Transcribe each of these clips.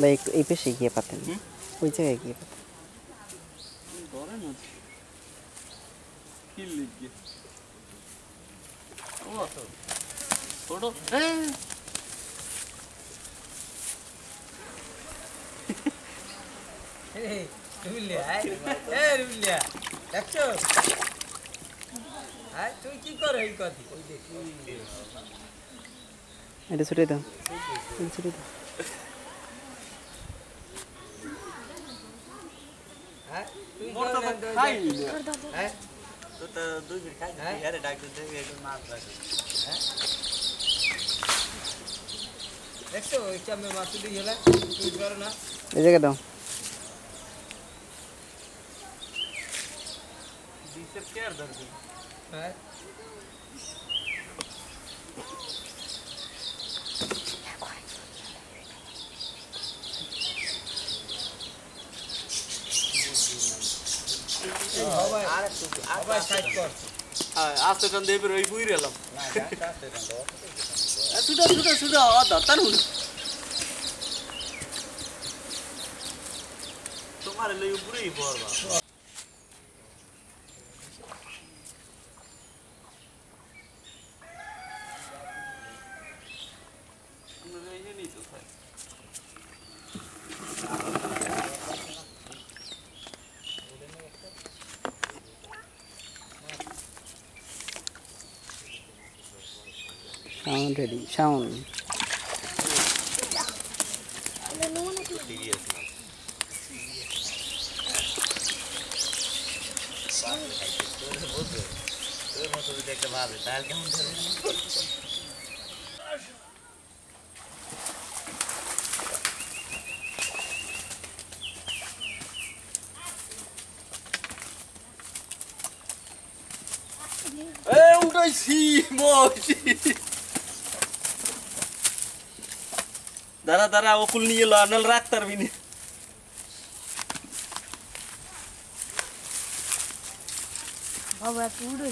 ভাই একটু এই পেশে গিয়ে পাতেন? ওই জায়গায় গিয়ে পাতেন। দেখছ? তুই কি করো এই কথা? এটা ছুটে দাও। ছুটে দাও। मोर तो मत खाई ले हैं तो तो दो बिर खाई है यार डॉक्टर दे ये मार दे हैं देखो इच्छा में मार दी होला तू कर ना। ये जगह दो दिसर केयर दर्द? है? আস্তে টান দিয়ে বের ওই বুই রেলাম তো ছুটা ছুটা ছুটা ধরতার হুন তোমার লই উপরেই পড়বা sound ready, sound. É Eu não sei, morte! দাঁড়া দাঁড়া অকুল নিয়ে এলো আনাল রাখ পারবি না। বাবা এত উড়ে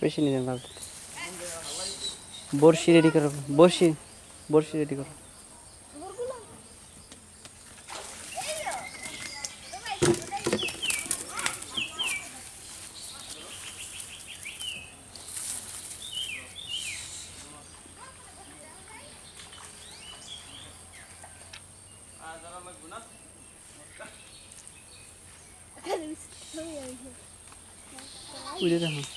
বেশি। নিয়ে বড়শি রেডি করো বড়শি বড়শি রেডি করো। Udah dah.